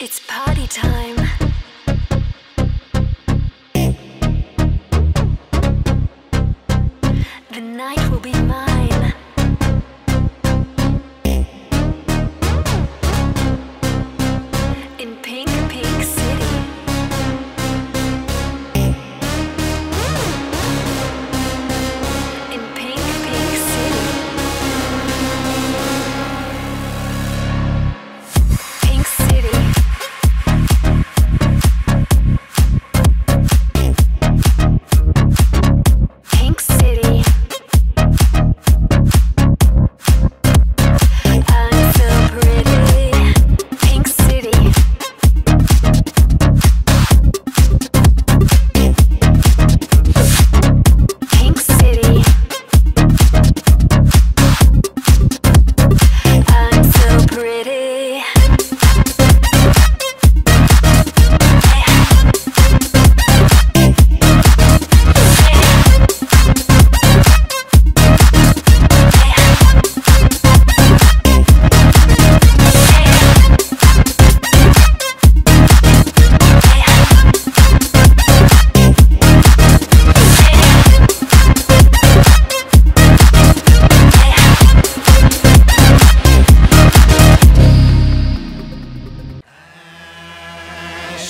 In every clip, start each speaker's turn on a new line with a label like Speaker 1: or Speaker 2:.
Speaker 1: It's party time. The night will be mine.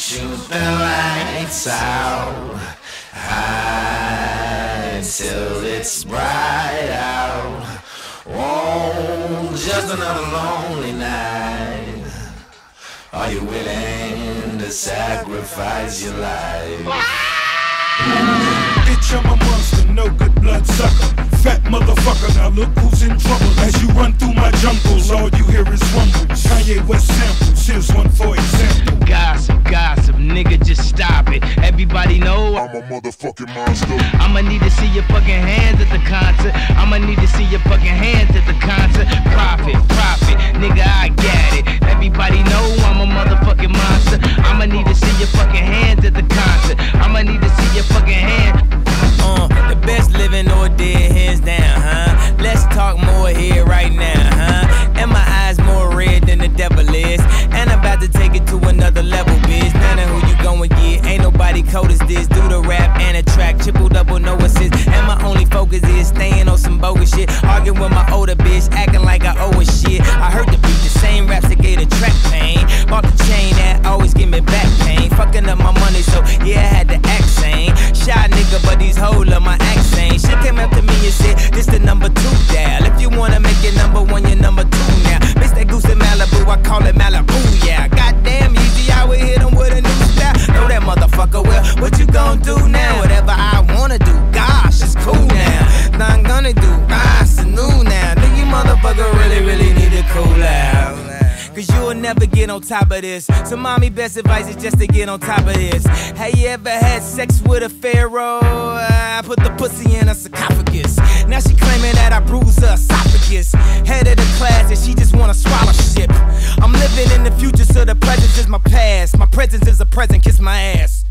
Speaker 2: Shoot the lights out high till it's bright out. Oh, just another lonely night. Are you willing to sacrifice your life?
Speaker 3: Bitch, I'm a monster, no good blood sucker. Fat motherfucker, now look who's in trouble. As you run through my jungles, all you hear is rumbles. Kanye West samples, here's one for example. A motherfucking monster.
Speaker 4: I'ma need to see your fucking hands at the concert. I'ma need to see your fucking hands at the concert. Profit, profit, nobody cold as this. Do the rap and the track, triple double, no assist. And my only focus is staying on some bogus shit. Arguing with my older bitch, acting like I owe her shit. I heard the beat, the same raps that gave the track pain. Bought the chain that always give me back pain. Fucking get on top of this. So, mommy, best advice is just to get on top of this. Have you ever had sex with a pharaoh? I put the pussy in a sarcophagus. Now she claiming that I bruised her esophagus. Head of the class, and she just wanna swallow shit. I'm living in the future, so the present is my past. My presence is a present, kiss my ass.